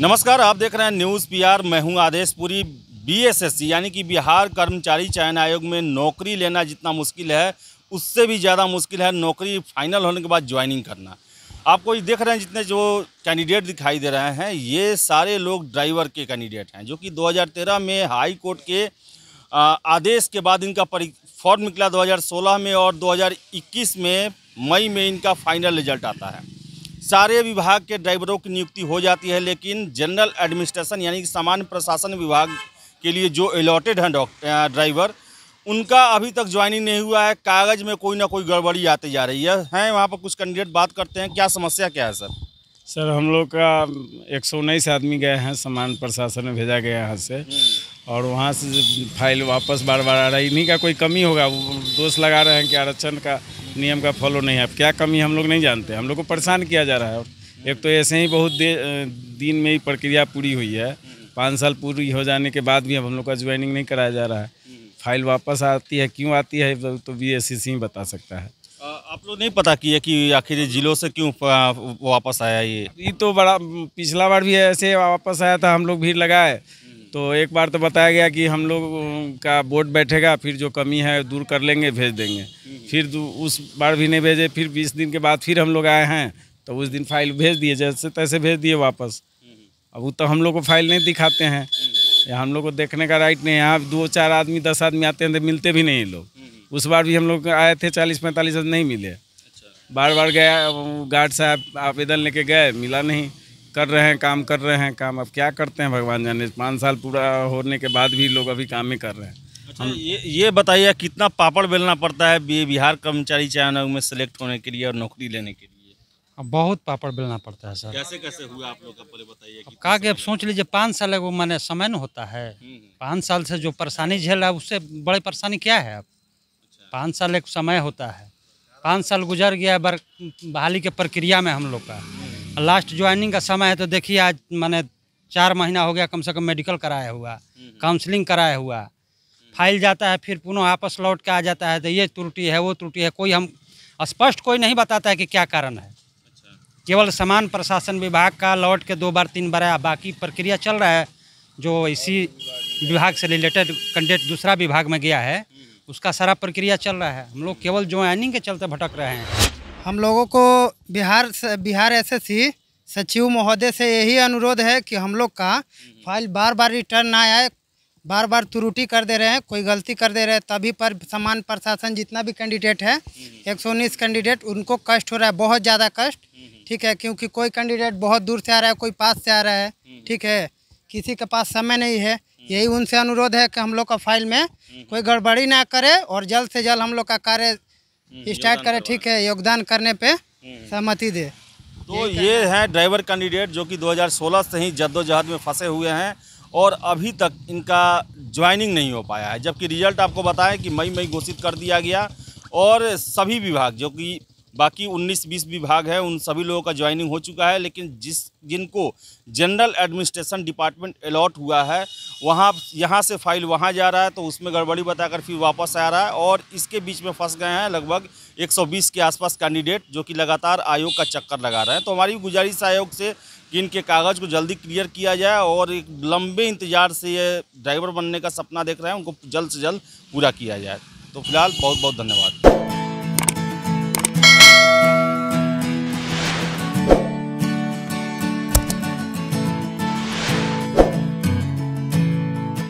नमस्कार, आप देख रहे हैं न्यूज़ पीआर। मैं हूँ आदेशपुरी बीएसएससी यानी कि बिहार कर्मचारी चयन आयोग में नौकरी लेना जितना मुश्किल है, उससे भी ज़्यादा मुश्किल है नौकरी फाइनल होने के बाद ज्वाइनिंग करना। आपको ये देख रहे हैं जितने जो कैंडिडेट दिखाई दे रहे हैं, ये सारे लोग ड्राइवर के कैंडिडेट हैं, जो कि 2013 में हाई कोर्ट के आदेश के बाद इनका फॉर्म निकला 2016 में और 2021 में मई में इनका फाइनल रिज़ल्ट आता है। सारे विभाग के ड्राइवरों की नियुक्ति हो जाती है लेकिन जनरल एडमिनिस्ट्रेशन यानी कि सामान्य प्रशासन विभाग के लिए जो अलॉटेड हैं ड्राइवर उनका अभी तक ज्वाइनिंग नहीं हुआ है। कागज़ में कोई ना कोई गड़बड़ी आती जा रही है। हैं वहाँ पर कुछ कैंडिडेट बात करते हैं? क्या समस्या क्या है सर? सर हम लोग का एक सौ उन्नीस आदमी गए हैं सामान प्रशासन में भेजा गया यहाँ से। और वहाँ से फ़ाइल वापस बार बार आ रहा। है इन्हीं का कोई कमी होगा? दोष लगा रहे हैं कि आरक्षण का नियम का फॉलो नहीं है। अब क्या कमी हम लोग नहीं जानते। हम लोग को परेशान किया जा रहा है। एक तो ऐसे ही बहुत दिन में ही प्रक्रिया पूरी हुई है। पाँच साल पूरी हो जाने के बाद भी अब हम लोग का ज्वाइनिंग नहीं कराया जा रहा है। फ़ाइल वापस आती है क्यों आती है तो बी एस सी ही बता सकता है। आप लोग नहीं पता किए कि आखिर जिलों से क्यों वापस आया ये? ये तो बड़ा पिछला बार भी ऐसे वापस आया था हम लोग भीड़ लगाए। तो एक बार तो बताया गया कि हम लोग का बोर्ड बैठेगा फिर जो कमी है दूर कर लेंगे भेज देंगे। फिर उस बार भी नहीं भेजे फिर बीस दिन के बाद फिर हम लोग आए हैं तो उस दिन फ़ाइल भेज दिए जैसे तैसे भेज दिए वापस। अब वो तो हम लोग को फ़ाइल नहीं दिखाते हैं। या हम लोग को देखने का राइट नहीं है। यहाँ दो चार आदमी दस आदमी आते हैं तो मिलते भी नहीं लोग। उस बार भी हम लोग आए थे चालीस पैंतालीस नहीं मिले। बार बार गया गार्ड साहब आवेदन लेके गए मिला नहीं। कर रहे हैं काम कर रहे हैं काम अब क्या करते हैं भगवान जाने। पाँच साल पूरा होने के बाद भी लोग अभी काम ही कर रहे हैं। अच्छा ये ये बताइए कितना पापड़ बेलना पड़ता है बि- बिहार कर्मचारी चयन आयोग में सेलेक्ट होने के लिए और नौकरी लेने के लिए? अब बहुत पापड़ बेलना पड़ता है सर। कैसे कैसे हुआ आप लोग का पहले बताइए अब का के अब सोच लीजिए पाँच साल एगो मैंने समय न होता है। पाँच साल से जो परेशानी झेल रहा है उससे बड़ी परेशानी क्या है अब? पाँच साल एक समय होता है। पाँच साल गुजर गया है बर बहाली के प्रक्रिया में हम लोग का। लास्ट ज्वाइनिंग का समय है तो देखिए आज मैंने चार महीना हो गया कम से कम मेडिकल कराया हुआ काउंसलिंग कराया हुआ। फ़ाइल जाता है फिर पुनः आपस लौट के आ जाता है तो ये त्रुटि है वो त्रुटि है कोई हम स्पष्ट कोई नहीं बताता है कि क्या कारण है। केवल समान प्रशासन विभाग का लौट के दो बार तीन बार आया बाकी प्रक्रिया चल रहा है जो इसी विभाग से रिलेटेड कैंडिडेट दूसरा विभाग में गया है उसका सारा प्रक्रिया चल रहा है। हम लोग केवल ज्वाइनिंग के चलते भटक रहे हैं। हम लोगों को बिहार से बिहार एसएससी सचिव महोदय से यही अनुरोध है कि हम लोग का फ़ाइल बार बार रिटर्न ना आए बार बार त्रुटि कर दे रहे हैं कोई गलती कर दे रहे हैं तभी पर समान प्रशासन जितना भी कैंडिडेट है एक सौ उन्नीस कैंडिडेट उनको कष्ट हो रहा है बहुत ज़्यादा कष्ट ठीक है क्योंकि कोई कैंडिडेट बहुत दूर से आ रहा है कोई पास से आ रहा है ठीक है किसी के पास समय नहीं है यही उनसे अनुरोध है कि हम लोग का फ़ाइल में कोई गड़बड़ी ना करे और जल्द से जल्द हम लोग का कार्य स्टार्ट करे ठीक है योगदान करने पे सहमति दे। तो ये है ड्राइवर कैंडिडेट जो कि 2016 से ही जद्दोजहद में फंसे हुए हैं और अभी तक इनका ज्वाइनिंग नहीं हो पाया है। जबकि रिज़ल्ट आपको बताएँ कि मई मई घोषित कर दिया गया और सभी विभाग जो कि बाकी 19-20 विभाग है, उन सभी लोगों का ज्वाइनिंग हो चुका है, लेकिन जिस, जिनको जनरल एडमिनिस्ट्रेशन डिपार्टमेंट अलॉट हुआ है, वहाँ, यहाँ से फ़ाइल वहाँ जा रहा है तो उसमें गड़बड़ी बताकर फिर वापस आ रहा है और इसके बीच में फंस गए हैं लगभग 120 के आसपास कैंडिडेट जो कि लगातार आयोग का चक्कर लगा रहे हैं। तो हमारी गुजारिश आयोग से कि इनके कागज़ को जल्दी क्लियर किया जाए और एक लंबे इंतज़ार से ये ड्राइवर बनने का सपना देख रहे हैं, उनको जल्द से जल्द पूरा किया जाए। तो फ़िलहाल बहुत बहुत धन्यवाद।